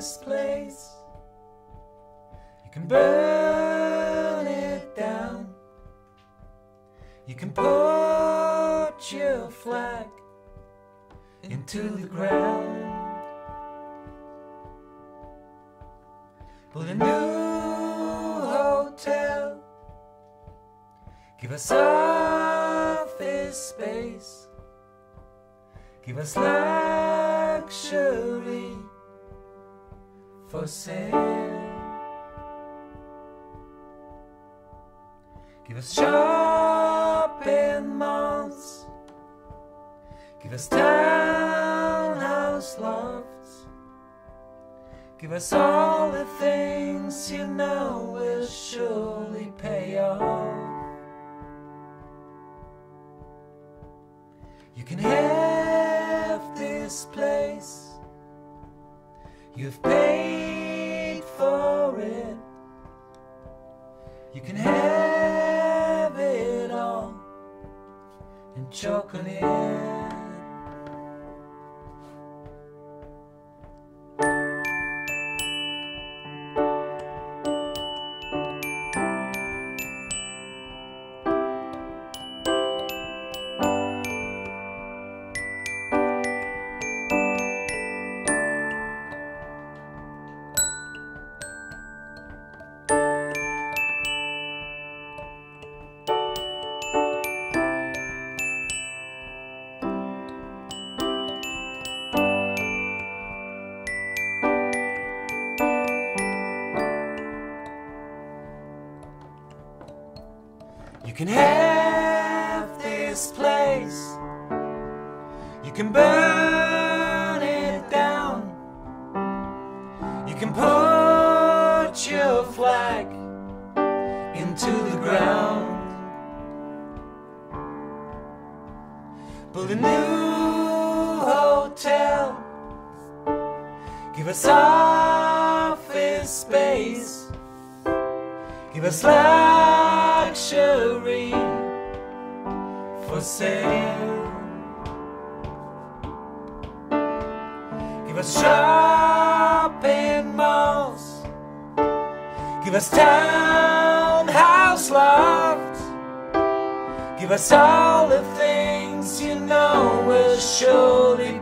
this place. You can burn it down. You can put your flag into the ground. Build a new hotel. Give us office space. Give us luxury for sale. Give us shopping malls. Give us townhouse lofts. Give us all the things you know will surely pay off. You can have this place. You've paid for it. You can have it all and choke can have this place. You can burn it down. You can put your flag into the ground. Build a new hotel. Give us office space. Give us luxury for sale. Give us shopping malls. Give us townhouse lofts. Give us all the things you know will surely